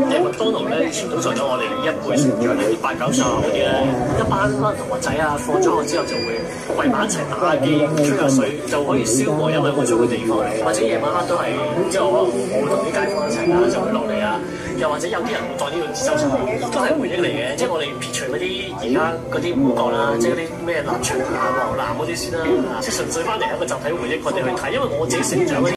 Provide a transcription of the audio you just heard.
因為麥當勞咧，以前都做咗我哋一輩成長啲八九十後嗰啲咧，一班可能同學仔啊，放咗學之後就會圍埋一齊打下機、吹下水，就可以消磨因為我做嘅地方。或者夜晚黑都係，即係可能我會同啲街坊一齊啊，就會落嚟啊。又或者有啲人會當呢個自修室，都係回憶嚟嘅。而家嗰啲唔講啦，即係嗰啲咩立場啊、黃藍嗰啲先啦，即係純粹翻嚟係一個集體回憶，我哋去睇，因為我自己成長嗰啲。